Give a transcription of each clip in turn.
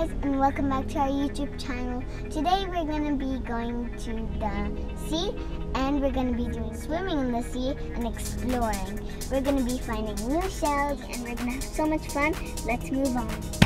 guys and welcome back to our YouTube channel. Today we're going to be going to the sea and we're going to be doing swimming in the sea and exploring. We're going to be finding new shells and we're going to have so much fun. Let's move on.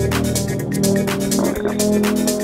Thank you.